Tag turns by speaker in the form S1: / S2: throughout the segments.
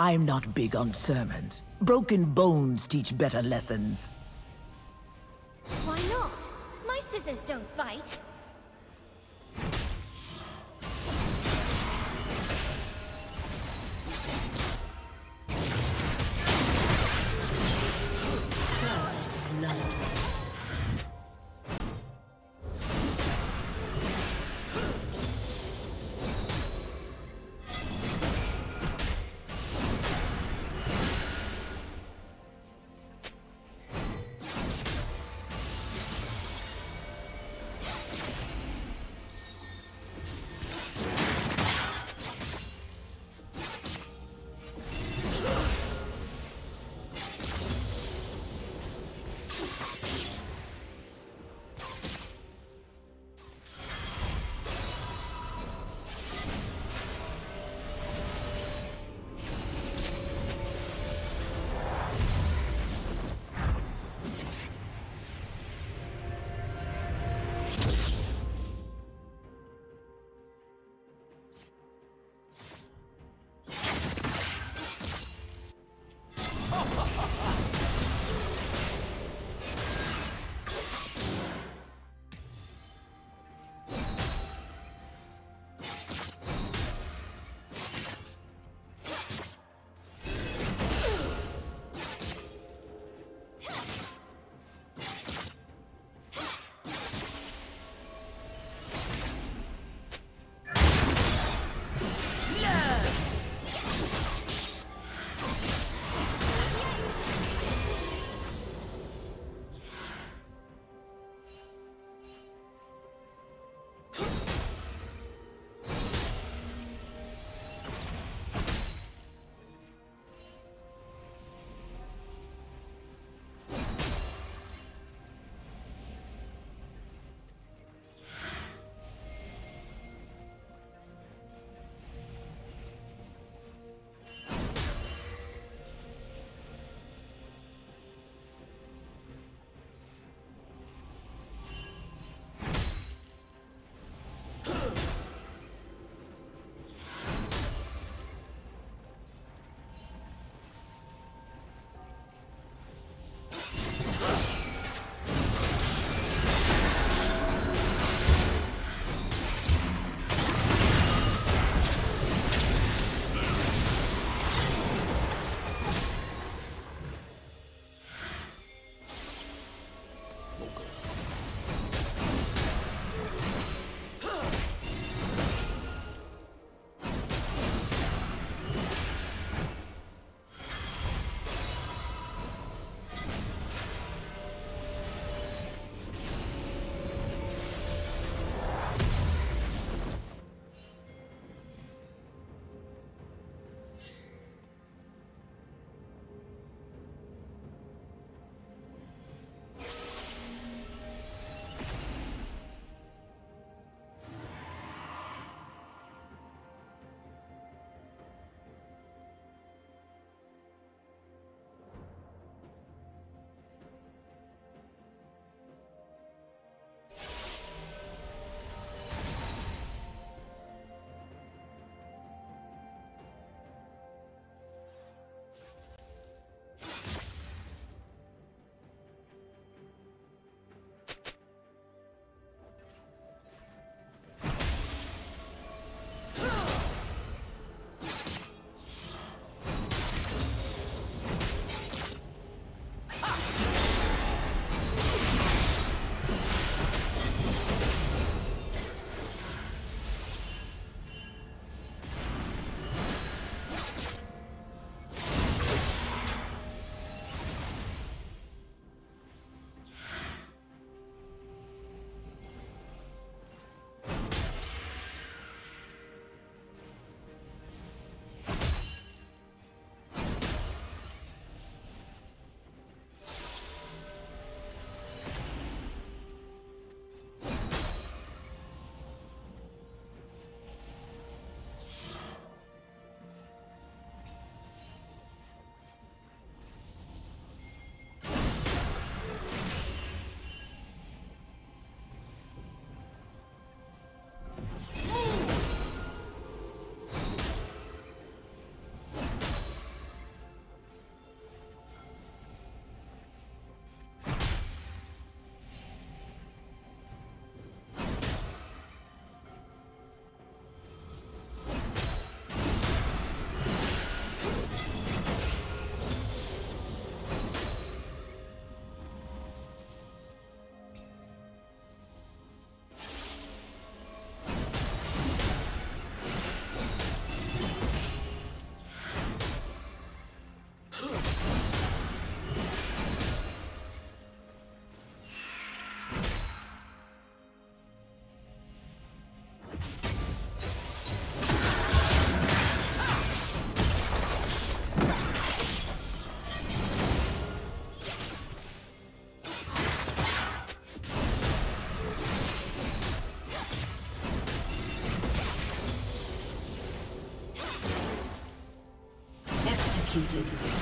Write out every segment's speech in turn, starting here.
S1: I'm not big on sermons. Broken bones teach better lessons.
S2: Why not? My scissors don't bite. defeated.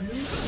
S1: Blue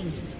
S1: executed. Rampage.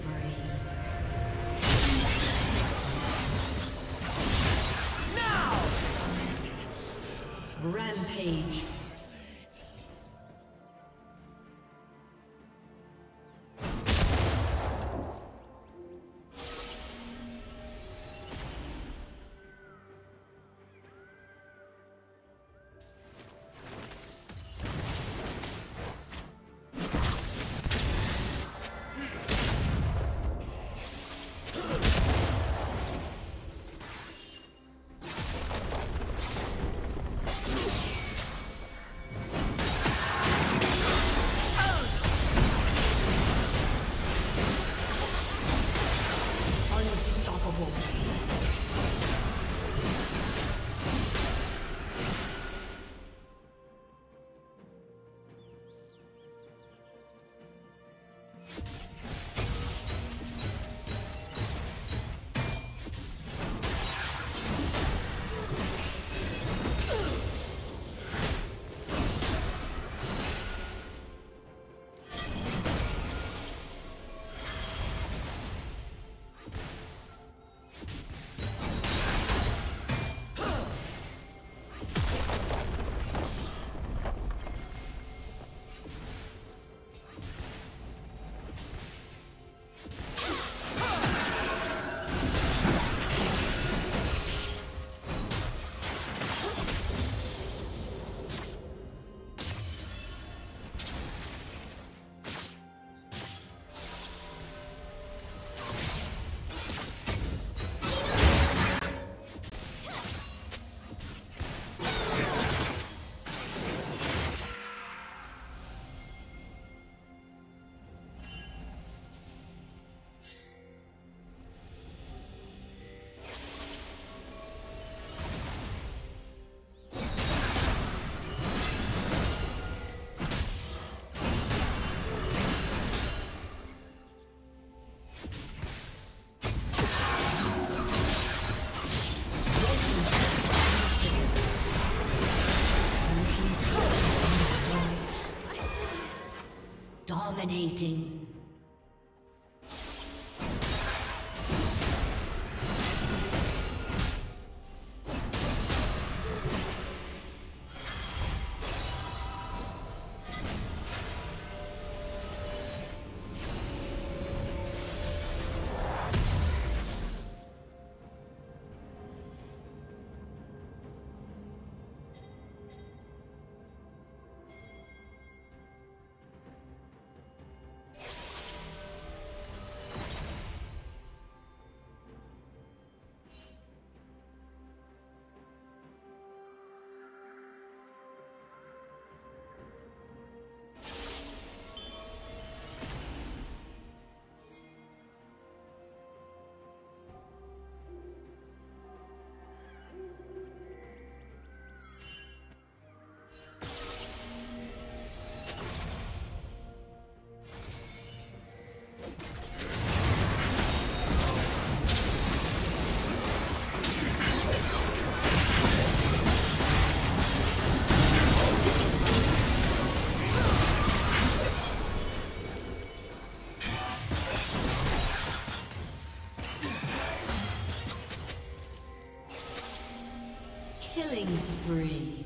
S1: Dominating. Killing spree.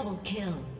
S1: Double kill.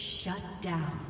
S1: Shut down.